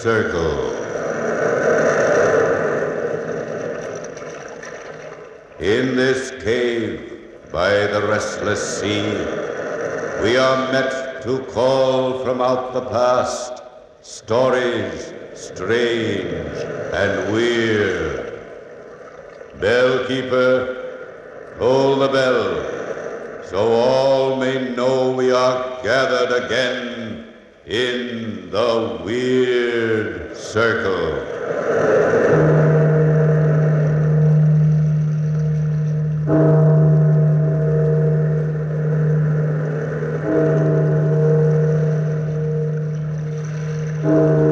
Circle. In this cave by the restless sea, we are met to call from out the past stories strange and weird. Bellkeeper, toll the bell, so all may know we are gathered again in the weird circle. Out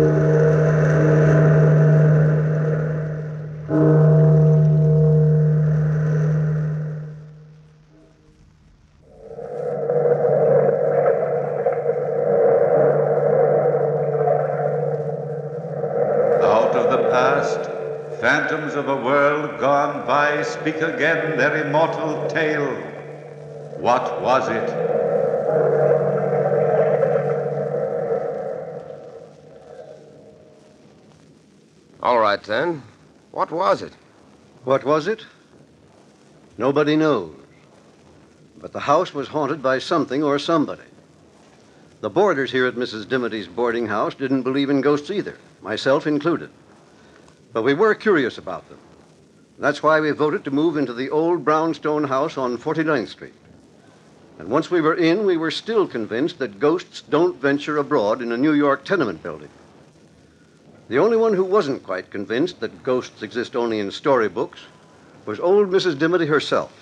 speak again their immortal tale. What was it? All right, then. What was it? What was it? Nobody knows. But the house was haunted by something or somebody. The boarders here at Mrs. Dimity's boarding house didn't believe in ghosts either, myself included. But we were curious about them. That's why we voted to move into the old brownstone house on 49th Street. And once we were in, we were still convinced that ghosts don't venture abroad in a New York tenement building. The only one who wasn't quite convinced that ghosts exist only in storybooks was old Mrs. Dimity herself.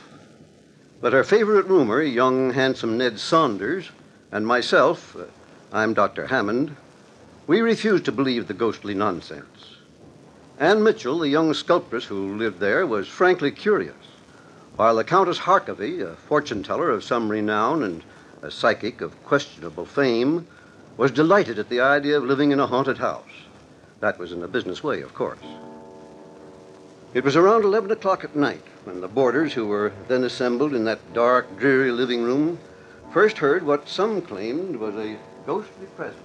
But her favorite roomer, young, handsome Ned Saunders, and myself, uh, I'm Dr. Hammond, we refused to believe the ghostly nonsense. Anne Mitchell, the young sculptress who lived there, was frankly curious, while the Countess Harkavy, a fortune teller of some renown and a psychic of questionable fame, was delighted at the idea of living in a haunted house. That was in a business way, of course. It was around 11 o'clock at night when the boarders, who were then assembled in that dark, dreary living room, first heard what some claimed was a ghostly presence.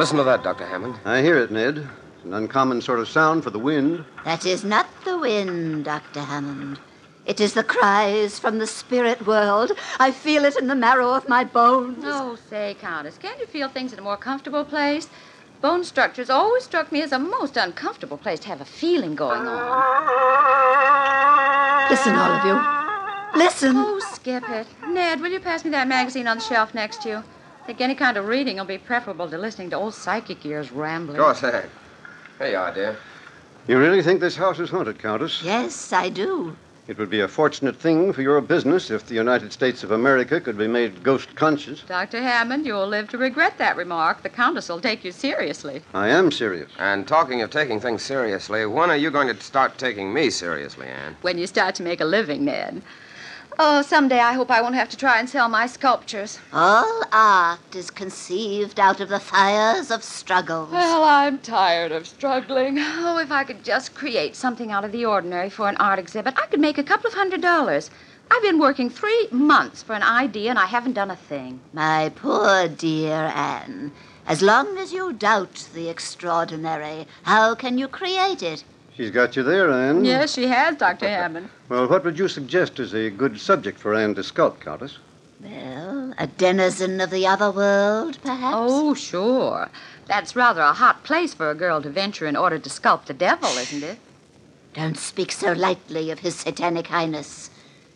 Listen to that, Dr. Hammond. I hear it, Ned. It's an uncommon sort of sound for the wind. That is not the wind, Dr. Hammond. It is the cries from the spirit world. I feel it in the marrow of my bones. Oh, say, Countess, can't you feel things in a more comfortable place? Bone structures always struck me as a most uncomfortable place to have a feeling going on. Listen, all of you. Listen. Oh, skip it. Ned, will you pass me that magazine on the shelf next to you? I think any kind of reading will be preferable to listening to old psychic ears rambling. Sure thing. Here you are, dear. You really think this house is haunted, Countess? Yes, I do. It would be a fortunate thing for your business if the United States of America could be made ghost conscious. Dr. Hammond, you'll live to regret that remark. The Countess will take you seriously. I am serious. And talking of taking things seriously, when are you going to start taking me seriously, Anne? When you start to make a living, Ned. Oh, someday I hope I won't have to try and sell my sculptures. All art is conceived out of the fires of struggles. Well, I'm tired of struggling. Oh, if I could just create something out of the ordinary for an art exhibit, I could make a couple of hundred dollars. I've been working three months for an idea, and I haven't done a thing. My poor dear Anne, as long as you doubt the extraordinary, how can you create it? She's got you there, Anne. Yes, she has, Dr. Hammond. Well, what would you suggest as a good subject for Anne to sculpt, Countess? Well, a denizen of the other world, perhaps? Oh, sure. That's rather a hot place for a girl to venture in order to sculpt the devil, isn't it? Don't speak so lightly of His Satanic Highness.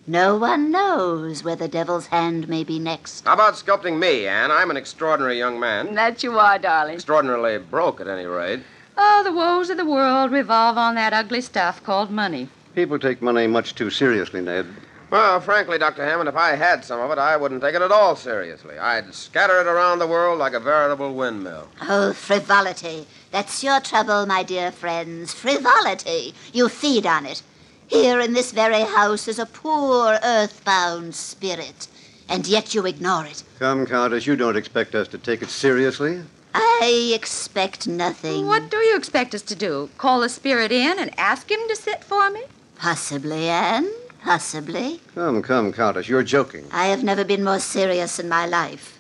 No one knows where the devil's hand may be next. How about sculpting me, Anne? I'm an extraordinary young man. That you are, darling. Extraordinarily broke, at any rate. Oh, the woes of the world revolve on that ugly stuff called money. People take money much too seriously, Ned. Well, frankly, Dr. Hammond, if I had some of it, I wouldn't take it at all seriously. I'd scatter it around the world like a veritable windmill. Oh, frivolity. That's your trouble, my dear friends. Frivolity. You feed on it. Here in this very house is a poor earthbound spirit, and yet you ignore it. Come, Countess, you don't expect us to take it seriously. I expect nothing. What do you expect us to do? Call the spirit in and ask him to sit for me? Possibly, Anne. Possibly. Come, come, Countess, you're joking. I have never been more serious in my life.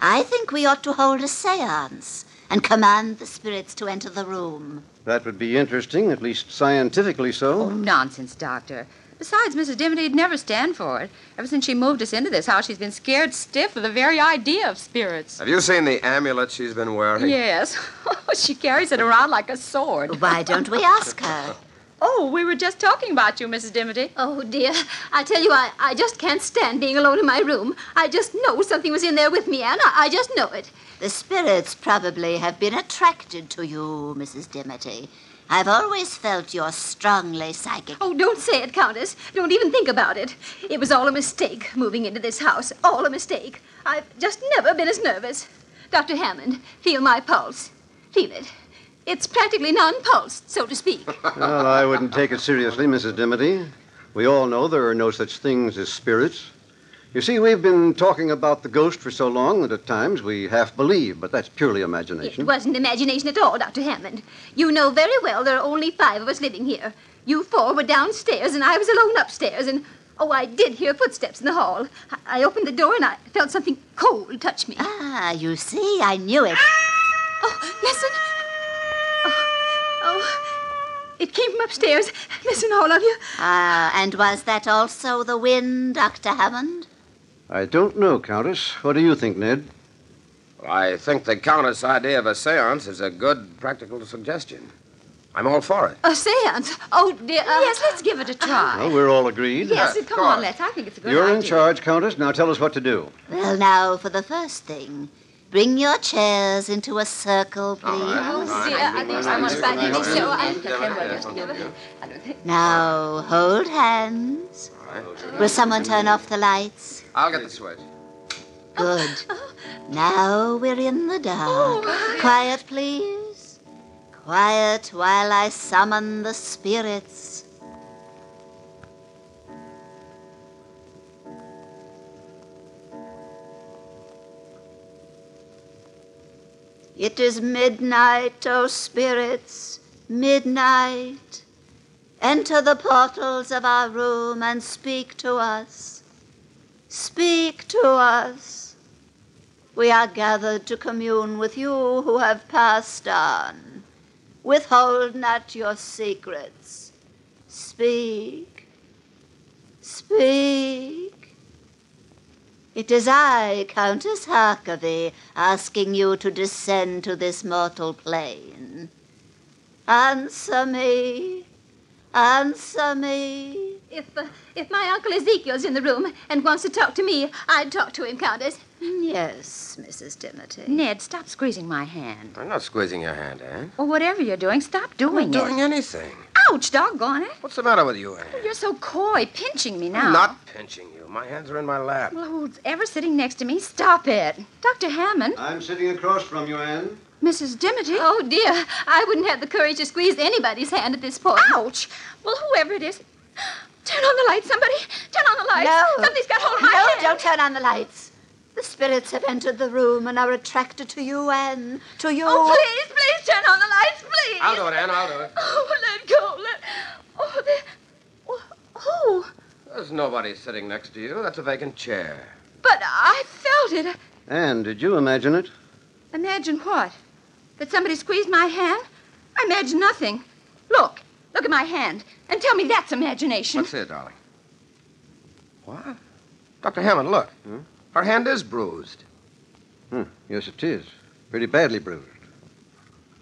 I think we ought to hold a seance and command the spirits to enter the room. That would be interesting, at least scientifically so. Oh, nonsense, Doctor. Besides, Mrs. Dimity'd never stand for it. Ever since she moved us into this house, she's been scared stiff of the very idea of spirits. Have you seen the amulet she's been wearing? Yes. she carries it around like a sword. Why don't we ask her? Oh, we were just talking about you, Mrs. Dimity. Oh, dear. I tell you, I, I just can't stand being alone in my room. I just know something was in there with me, Anne. I, I just know it. The spirits probably have been attracted to you, Mrs. Dimity. I've always felt you're strongly psychic. Oh, don't say it, Countess. Don't even think about it. It was all a mistake moving into this house. All a mistake. I've just never been as nervous. Dr. Hammond, feel my pulse. Feel it. It's practically non-pulsed, so to speak. Well, I wouldn't take it seriously, Mrs. Dimity. We all know there are no such things as spirits. You see, we've been talking about the ghost for so long that at times we half believe, but that's purely imagination. It wasn't imagination at all, Dr. Hammond. You know very well there are only five of us living here. You four were downstairs, and I was alone upstairs, and oh, I did hear footsteps in the hall. I, I opened the door, and I felt something cold touch me. Ah, you see, I knew it. Oh, listen. Oh, oh, it came from upstairs. Listen, all of you. Ah, and was that also the wind, Dr. Hammond? I don't know, Countess. What do you think, Ned? I think the Countess' idea of a seance is a good practical suggestion. I'm all for it. A seance. Oh, dear. uh, yes, let's give it a try. Well, we're all agreed. yes, of come on, let's. I think it's a good idea. You're in charge, Countess. Now tell us what to do. Well, now, for the first thing, bring your chairs into a circle, please. Oh, dear. I think someone's finding this show. I, I. Now, hold hands. Will someone turn off the lights? I'll get the switch. Good. Now we're in the dark. Oh, Quiet, please. Quiet while I summon the spirits. It is midnight, O spirits, midnight. Enter the portals of our room and speak to us. Speak to us. We are gathered to commune with you who have passed on. Withhold not your secrets. Speak. Speak. It is I, Countess Harkavy, asking you to descend to this mortal plane. Answer me. Answer me. If, uh, if my Uncle Ezekiel's in the room and wants to talk to me, I'd talk to him, Countess. Yes, Mrs. Dimity. Ned, stop squeezing my hand. I'm not squeezing your hand, Anne. Or whatever you're doing, stop I'm doing not doing anything. Ouch, doggone it. What's the matter with you, Anne? You're so coy, pinching me now. I'm not pinching you. My hands are in my lap. Well, who's ever sitting next to me? Stop it. Dr. Hammond, I'm sitting across from you, Anne. Mrs. Dimity. Oh, dear. I wouldn't have the courage to squeeze anybody's hand at this point. Ouch! Well, whoever it is, turn on the lights, somebody. Turn on the lights. No. Somebody's got hold of my no, hand. don't turn on the lights. The spirits have entered the room and are attracted to you, Anne. To you. Oh, please, please turn on the lights, please. I'll do it, Anne. I'll do it. Oh, let go. Let. Oh, there. Oh, oh, There's nobody sitting next to you. That's a vacant chair. but I felt it. Anne, did you imagine it? Imagine what? That somebody squeezed my hand? I imagine nothing. Look. Look at my hand. And tell me that's imagination. Let's see it, darling. What? Dr. Hammond, look. Hmm? Her hand is bruised. Hmm, yes, it is. Pretty badly bruised.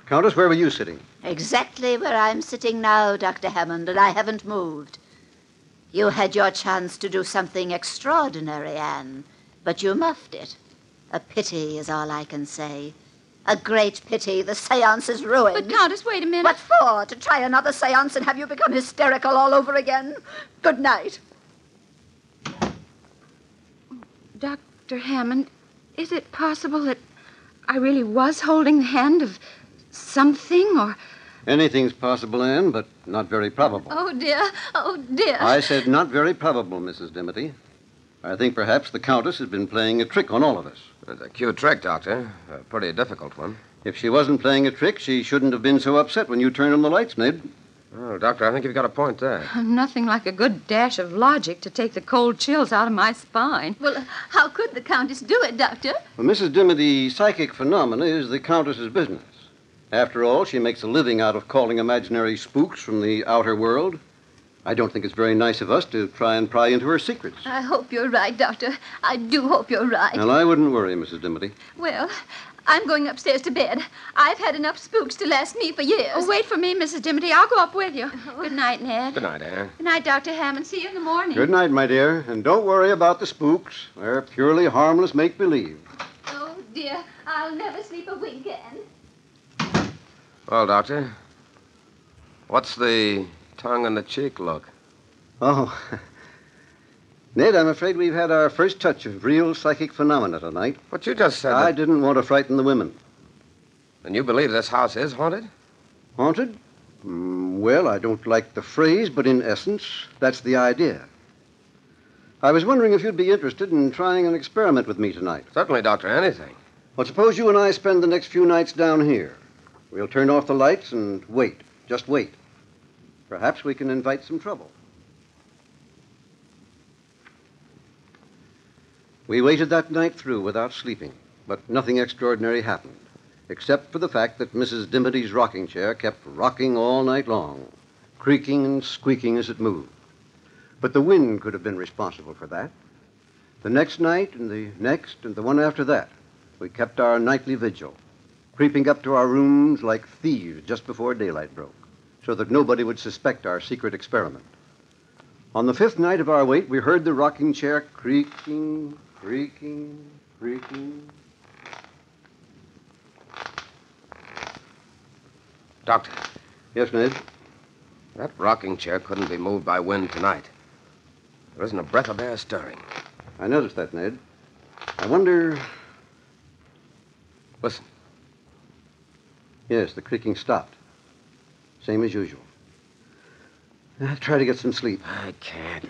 Countess, where were you sitting? Exactly where I'm sitting now, Dr. Hammond, and I haven't moved. You had your chance to do something extraordinary, Anne, but you muffed it. A pity is all I can say. A great pity. The seance is ruined. But, Countess, wait a minute. What for? To try another seance and have you become hysterical all over again? Good night. Dr. Hammond, is it possible that I really was holding the hand of something or. Anything's possible, Anne, but not very probable. Oh, dear. Oh, dear. I said not very probable, Mrs. Dimity. I think perhaps the Countess has been playing a trick on all of us. It's a cute trick, Doctor. A pretty difficult one. If she wasn't playing a trick, she shouldn't have been so upset when you turned on the lights, Ned. Well, Doctor, I think you've got a point there. Nothing like a good dash of logic to take the cold chills out of my spine. Well, how could the Countess do it, Doctor? Well, Mrs. Dimity, psychic phenomena is the Countess's business. After all, she makes a living out of calling imaginary spooks from the outer world. I don't think it's very nice of us to try and pry into her secrets. I hope you're right, Doctor. I do hope you're right. Well, I wouldn't worry, Mrs. Dimity. Well, I'm going upstairs to bed. I've had enough spooks to last me for years. Oh, wait for me, Mrs. Dimity. I'll go up with you. Oh. Good night, Ned. Good night, Anne. Good night, Dr. Hammond. See you in the morning. Good night, my dear. And don't worry about the spooks. They're purely harmless make believe. Oh, dear. I'll never sleep a wink, Anne. Well, Doctor, what's the tongue in the cheek look? Oh. Ned, I'm afraid we've had our first touch of real psychic phenomena tonight. But you just said I that... didn't want to frighten the women. And you believe this house is haunted? Haunted? Mm, well, I don't like the phrase, but in essence, that's the idea. I was wondering if you'd be interested in trying an experiment with me tonight. Certainly, Doctor, anything. Well, suppose you and I spend the next few nights down here. We'll turn off the lights and wait. Just wait. Perhaps we can invite some trouble. We waited that night through without sleeping, but nothing extraordinary happened, except for the fact that Mrs. Dimity's rocking chair kept rocking all night long, creaking and squeaking as it moved. But the wind could have been responsible for that. The next night and the next and the one after that, we kept our nightly vigil, creeping up to our rooms like thieves just before daylight broke, so that nobody would suspect our secret experiment. On the fifth night of our wait, we heard the rocking chair creaking, creaking, creaking. Doctor, Yes, Ned? that rocking chair couldn't be moved by wind tonight. There isn't a breath of air stirring. I noticed that, Ned. I wonder. Listen. Yes, the creaking stopped. Same as usual. I'll try to get some sleep. I can't.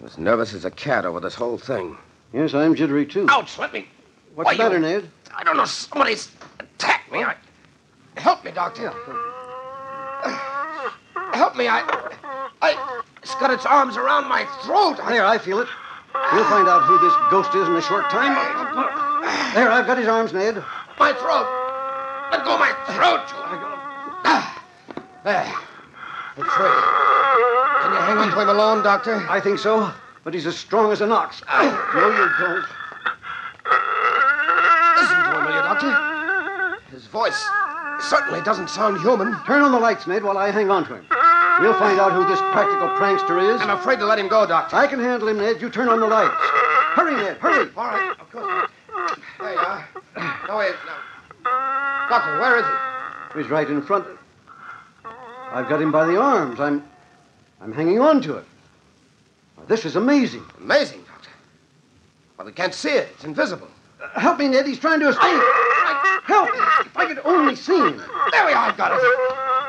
I'm as nervous as a cat over this whole thing. Yes, I'm jittery, too. Ouch! Let me. What's the Why, matter, you- Ned? I don't know. Somebody's attacked me. I... Help me, Doctor. Help me. I. I. It's got its arms around my throat. I... There, I feel it. We'll find out who this ghost is in a short time. There, I've got his arms, Ned. My throat. Let go of my throat. you- There. I'm free. Can you hang on to him alone, Doctor? I think so, but he's as strong as an ox. Ah, no, you don't. Listen to him, will you, Doctor? His voice certainly doesn't sound human. Turn on the lights, Ned, while I hang on to him. We'll find out who this practical prankster is. I'm afraid to let him go, Doctor. I can handle him, Ned. You turn on the lights. Hurry, Ned, hurry. All right, of course. There you are. No, wait, no. Doctor, where is he? He's right in front. I've got him by the arms. I'm, I'm hanging on to it. Now, this is amazing. Amazing, Doctor. Well, we can't see it. It's invisible. Uh, help me, Ned. He's trying to escape. Help! me. If I could only see him. There we are. I've got it.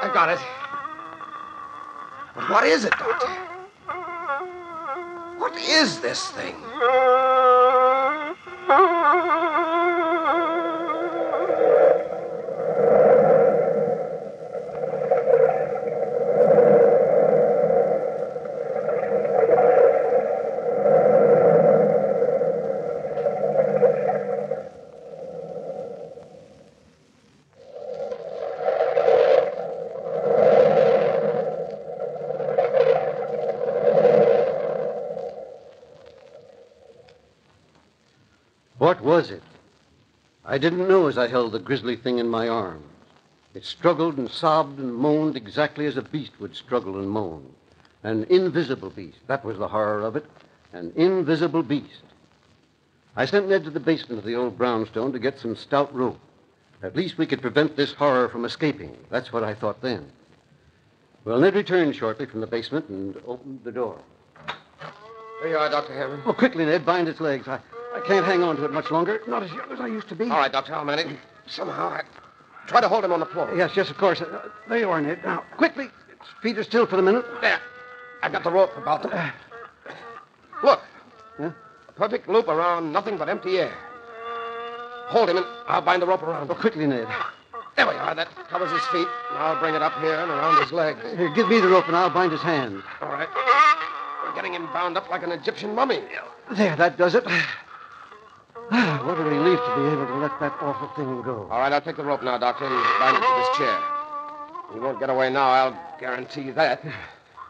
I've got it. But what is it, Doctor? What is this thing? What was it? I didn't know as I held the grisly thing in my arms. It struggled and sobbed and moaned exactly as a beast would struggle and moan. An invisible beast. That was the horror of it. An invisible beast. I sent Ned to the basement of the old brownstone to get some stout rope. At least we could prevent this horror from escaping. That's what I thought then. Well, Ned returned shortly from the basement and opened the door. There you are, Dr. Hammond. Oh, quickly, Ned, bind its legs. I, I can't hang on to it much longer. Not as young as I used to be. All right, Doctor, I'll manage. Somehow I try to hold him on the floor. Yes, yes, of course. Uh, there you are, Ned. Now, quickly. Its feet are still for the minute. There. I've got the rope about them. Look. Huh? A perfect loop around nothing but empty air. Hold him and I'll bind the rope around Oh, quickly, Ned. There we are. That covers his feet. Now I'll bring it up here and around his legs. Here, give me the rope and I'll bind his hands. All right. We're getting him bound up like an Egyptian mummy. There, that does it. Ah, what a relief to be able to let that awful thing go. All right, I'll take the rope now, Doctor, and bind it to this chair. He won't get away now, I'll guarantee that.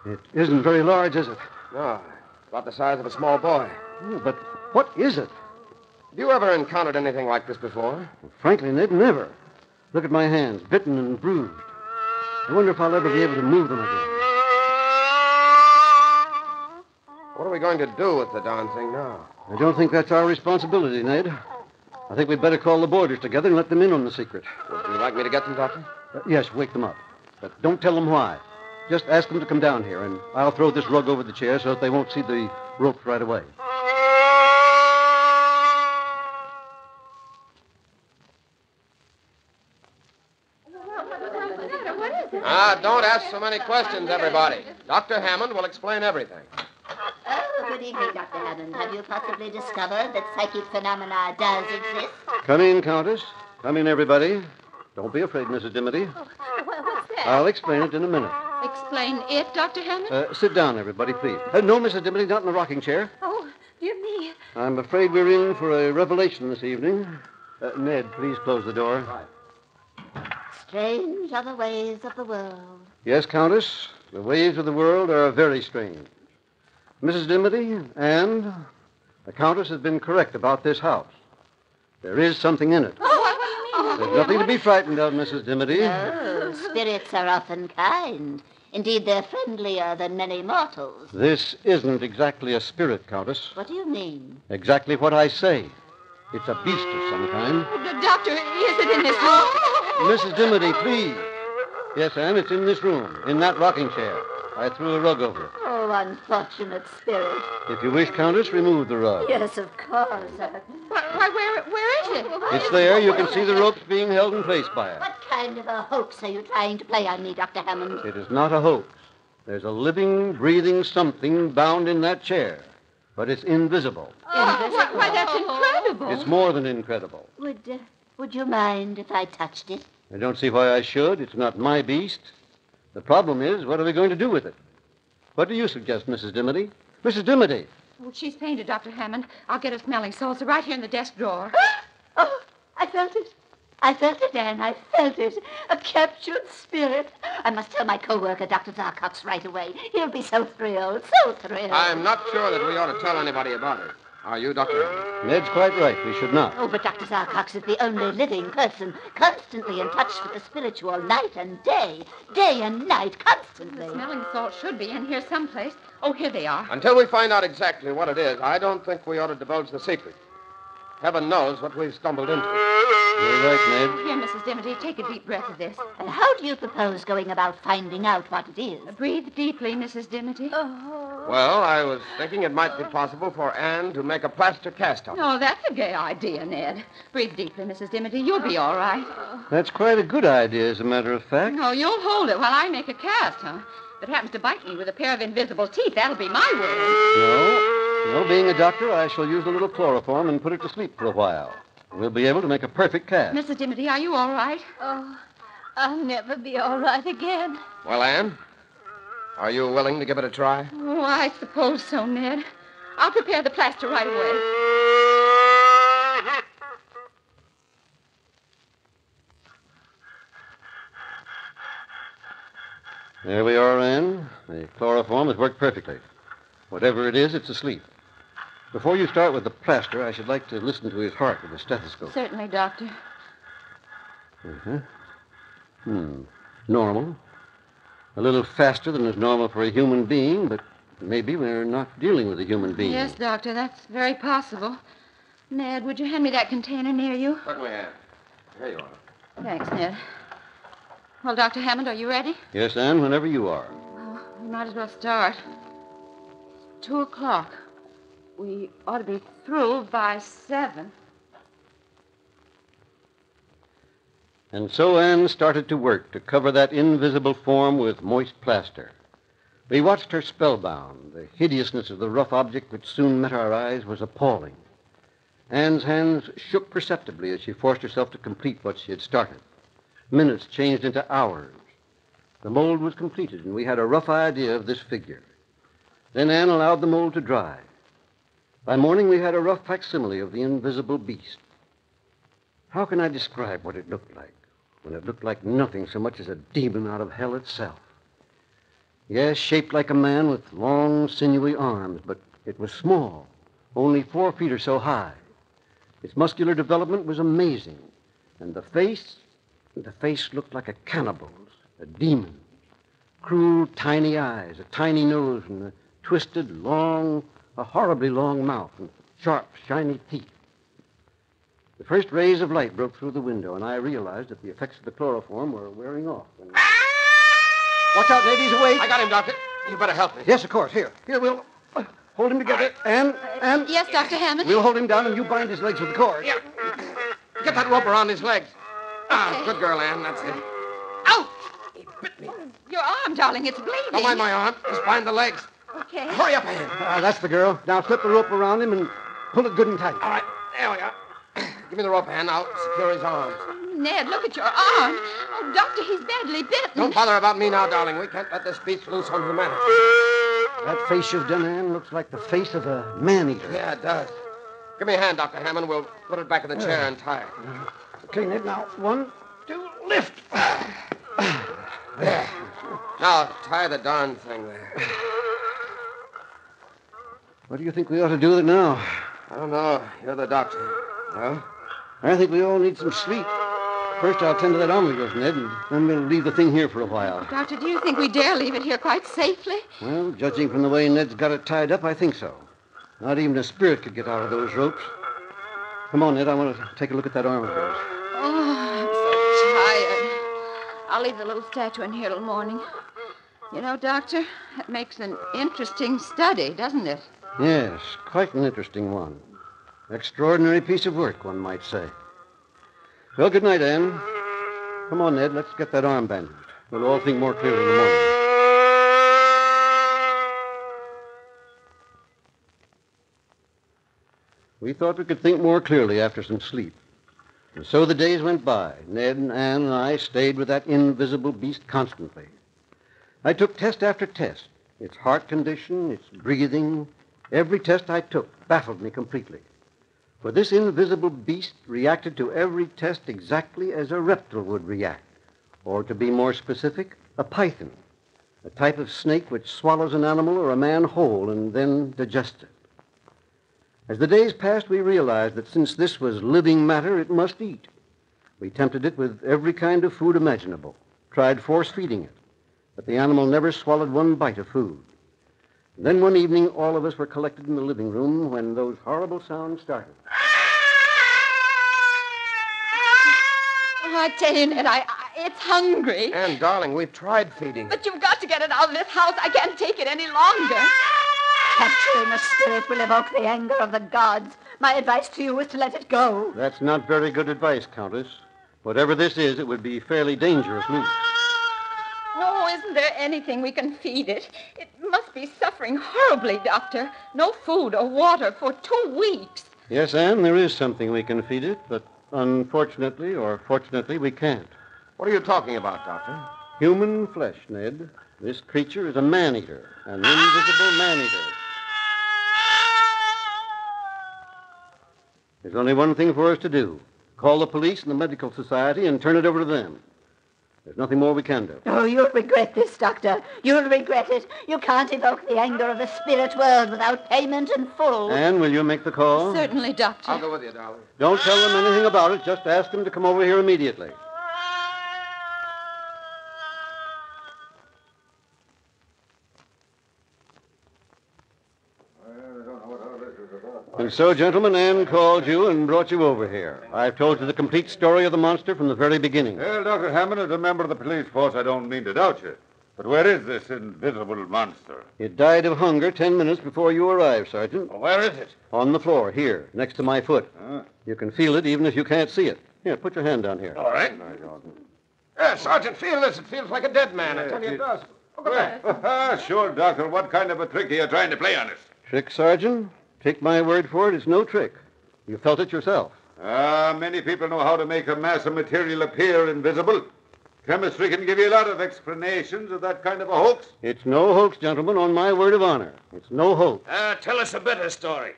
It isn't very large, is it? No, about the size of a small boy. Yeah, But what is it? Have you ever encountered anything like this before? Frankly, Ned, never. Look at my hands, bitten and bruised. I wonder if I'll ever be able to move them again. What are we going to do with the darn thing now? I don't think that's our responsibility, Ned. I think we'd better call the boarders together and let them in on the secret. Would you like me to get them, Doctor? Uh, yes, wake them up. But don't tell them why. Just ask them to come down here, and I'll throw this rug over the chair so that they won't see the rope right away. Ah, don't ask so many questions, everybody. Dr. Hammond will explain everything. Oh, good evening, Dr. Hammond. Have you possibly discovered that psychic phenomena does exist? Come in, Countess. Come in, everybody. Don't be afraid, Mrs. Dimity. What's that? I'll explain it in a minute. Explain it, Dr. Hammond? Uh, sit down, everybody, please. Uh, no, Mrs. Dimity, not in the rocking chair. Oh, dear me. I'm afraid we're in for a revelation this evening. Uh, Ned, please close the door. Strange are the ways of the world. Yes, Countess, the ways of the world are very strange. Mrs. Dimity and the Countess has been correct about this house. There is something in it. Oh, what do you mean? There's nothing to be frightened of, Mrs. Dimity. Oh, spirits are often kind. Indeed, they're friendlier than many mortals. This isn't exactly a spirit, Countess. What do you mean? Exactly what I say. It's a beast of some kind. Oh, the doctor, is it in this room? Mrs. Dimity, please. Yes, Anne, it's in this room, in that rocking chair. I threw a rug over it. Oh, unfortunate spirit. If you wish, Countess, remove the rug. Yes, of course. Why, why, where, where is it? It's there. You can see the ropes being held in place by it. What kind of a hoax are you trying to play on me, Dr. Hammond? It is not a hoax. There's a living, breathing something bound in that chair, but it's invisible. Oh, why, why, that's incredible. It's more than incredible. Would, uh, would you mind if I touched it? I don't see why I should. It's not my beast. The problem is, what are we going to do with it? What do you suggest, Mrs. Dimity? Mrs. Dimity! Oh, she's fainted, Dr. Hammond. I'll get her smelling salts right here in the desk drawer. Oh, I felt it. I felt it, Anne. I felt it. A captured spirit. I must tell my co-worker, Dr. Zarcox, right away. He'll be so thrilled, so thrilled. I'm not sure that we ought to tell anybody about it. Are you, Doctor? Uh, Ned's quite right. We should not. Oh, but Dr. Zarcox is the only living person constantly in touch with the spiritual night and day. Day and night, constantly. Smelling salts should be in here someplace. Oh, here they are. Until we find out exactly what it is, I don't think we ought to divulge the secret. Heaven knows what we've stumbled into. You're right, Ned. Here, Mrs. Dimity, take a deep breath of this. And how do you propose going about finding out what it is? Breathe deeply, Mrs. Dimity. Oh. Well, I was thinking it might be possible for Anne to make a plaster cast of it. Oh, that's a gay idea, Ned. Breathe deeply, Mrs. Dimity. You'll be all right. That's quite a good idea, as a matter of fact. No, you'll hold it while I make a cast, huh? If it happens to bite me with a pair of invisible teeth, that'll be my word. No. No, being a doctor, I shall use a little chloroform and put it to sleep for a while. We'll be able to make a perfect cast. Mrs. Dimity, are you all right? Oh, I'll never be all right again. Well, Anne, are you willing to give it a try? Oh, I suppose so, Ned. I'll prepare the plaster right away. There we are, Anne. The chloroform has worked perfectly. Whatever it is, it's asleep. Before you start with the plaster, I should like to listen to his heart with a stethoscope. Certainly, Doctor. Uh-huh. Hmm. Normal. A little faster than is normal for a human being, but maybe we're not dealing with a human being. Yes, Doctor, that's very possible. Ned, would you hand me that container near you? Certainly, Anne. Here you are. Thanks, Ned. Well, Dr. Hammond, are you ready? Yes, Anne, whenever you are. Oh, we might as well start. It's two o'clock. We ought to be through by seven. And so Anne started to work to cover that invisible form with moist plaster. We watched her spellbound. The hideousness of the rough object which soon met our eyes was appalling. Anne's hands shook perceptibly as she forced herself to complete what she had started. Minutes changed into hours. The mold was completed, and we had a rough idea of this figure. Then Anne allowed the mold to dry. By morning, we had a rough facsimile of the invisible beast. How can I describe what it looked like when it looked like nothing so much as a demon out of hell itself? Yes, shaped like a man with long, sinewy arms, but it was small, only four feet or so high. Its muscular development was amazing, and the face, the face looked like a cannibal's, a demon. Cruel, tiny eyes, a tiny nose, and a twisted, long, a horribly long mouth, and sharp, shiny teeth. The first rays of light broke through the window, and I realized that the effects of the chloroform were wearing off. And... Watch out, Ned. He's awake. I got him, Doctor. You better help me. Yes, of course. Here. Here, we'll uh, hold him together. And, and... Yes, Dr. Hammond? We'll hold him down, and you bind his legs with the cord. Yeah. Get that rope around his legs. Ah, good girl, Anne. That's it. Ow! He bit me. Your arm, darling, it's bleeding. Don't mind my arm. Just bind the legs. Okay. Hurry up, Anne. Ah, that's the girl. Now slip the rope around him and pull it good and tight. All right. There we are. Give me the rope, Anne. I'll secure his arms. Ned, look at your arm. Oh, Doctor, he's badly bitten. Don't bother about me now, darling. We can't let this beast loose on humanity. That face you've done, Anne, looks like the face of a man-eater. Yeah, it does. Give me a hand, Dr. Hammond. We'll put it back in the chair and tie it. Okay, Ned, now, one, two, lift. There. Now, tie the darn thing there. What do you think we ought to do with it now? I don't know. You're the doctor. Well, I think we all need some sleep. First, I'll tend to that arm of yours, Ned, and then we'll leave the thing here for a while. Doctor, do you think we dare leave it here quite safely? Well, judging from the way Ned's got it tied up, I think so. Not even a spirit could get out of those ropes. Come on, Ned. I want to take a look at that arm of yours. Oh, I'm so tired. I'll leave the little statue in here till morning. You know, Doctor, that makes an interesting study, doesn't it? Yes, quite an interesting one. Extraordinary piece of work, one might say. Well, good night, Anne. Come on, Ned. Let's get that arm bandaged. We'll all think more clearly in the morning. We thought we could think more clearly after some sleep. And so the days went by. Ned and Anne and I stayed with that invisible beast constantly. I took test after test. Its heart condition, its breathing, every test I took baffled me completely. For this invisible beast reacted to every test exactly as a reptile would react. Or to be more specific, a python, a type of snake which swallows an animal or a man whole and then digests it. As the days passed, we realized that since this was living matter, it must eat. We tempted it with every kind of food imaginable, tried force feeding it, but the animal never swallowed one bite of food. And then one evening, all of us were collected in the living room when those horrible sounds started. Oh, I tell you, Ned, I, I, it's hungry. Anne, darling, we've tried feeding. But you've got to get it out of this house. I can't take it any longer. Capturing a spirit will evoke the anger of the gods. My advice to you is to let it go. That's not very good advice, Countess. Whatever this is, it would be fairly dangerous loose. Isn't there anything we can feed it? It must be suffering horribly, Doctor. No food or water for two weeks. Yes, Anne, there is something we can feed it, but unfortunately or fortunately, we can't. What are you talking about, Doctor? Human flesh, Ned. This creature is a man eater, an invisible man eater. There's only one thing for us to do call the police and the medical society and turn it over to them. There's nothing more we can do. Oh, you'll regret this, Doctor. You'll regret it. You can't evoke the anger of the spirit world without payment in full. Anne, will you make the call? Certainly, Doctor. I'll go with you, darling. Don't tell them anything about it. Just ask them to come over here immediately. And so, gentlemen, Anne called you and brought you over here. I've told you the complete story of the monster from the very beginning. Well, Dr. Hammond, as a member of the police force, I don't mean to doubt you. But where is this invisible monster? It died of hunger ten minutes before you arrived, Sergeant. Well, where is it? On the floor, here, next to my foot. Huh? You can feel it even if you can't see it. Here, put your hand down here. All right. Yeah, Sergeant, feel this. It feels like a dead man. I tell you it does. Look at that. Sure, Doctor. What kind of a trick are you trying to play on us? Trick, Sergeant? Take my word for it, it's no trick. You felt it yourself. Ah, many people know how to make a mass of material appear invisible. Chemistry can give you a lot of explanations of that kind of a hoax. It's no hoax, gentlemen, on my word of honor. It's no hoax. Uh, tell us a better story.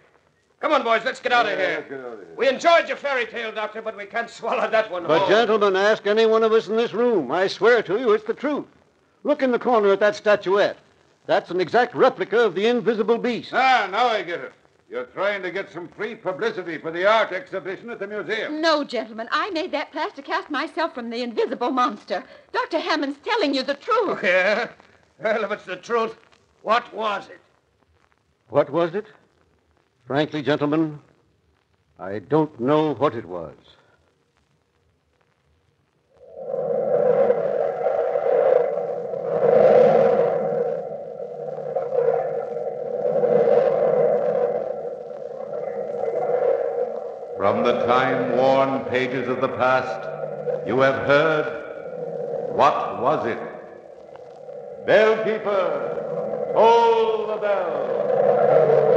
Come on, boys, let's get out of Yeah, here. get out of here. We enjoyed your fairy tale, Doctor, but we can't swallow that one But, whole. gentlemen, ask any one of us in this room. I swear to you, it's the truth. Look in the corner at that statuette. That's an exact replica of the invisible beast. Ah, now I get it. You're trying to get some free publicity for the art exhibition at the museum. No, gentlemen, I made that plaster cast myself from the invisible monster. Dr. Hammond's telling you the truth. Oh, yeah? Well, if it's the truth, what was it? What was it? Frankly, gentlemen, I don't know what it was. From the time-worn pages of the past, you have heard. What was it? Bellkeeper, toll the bell.